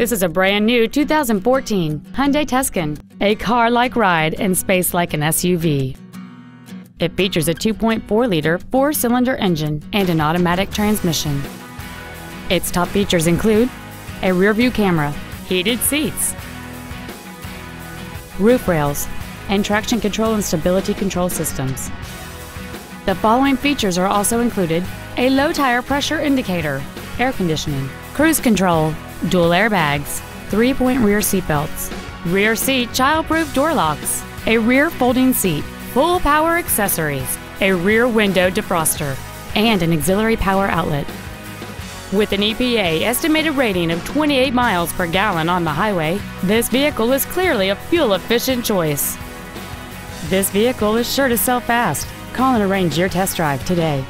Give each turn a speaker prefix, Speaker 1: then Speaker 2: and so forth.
Speaker 1: This is a brand new 2014 Hyundai Tucson, a car-like ride and space like an SUV. It features a 2.4-liter four-cylinder engine and an automatic transmission. Its top features include a rear-view camera, heated seats, roof rails, and traction control and stability control systems. The following features are also included a low tire pressure indicator, air conditioning, cruise control, dual airbags, three point rear seatbelts, rear seat childproof door locks, a rear folding seat, full power accessories, a rear window defroster, and an auxiliary power outlet. With an EPA estimated rating of 28 miles per gallon on the highway, this vehicle is clearly a fuel efficient choice. This vehicle is sure to sell fast. Call and arrange your test drive today.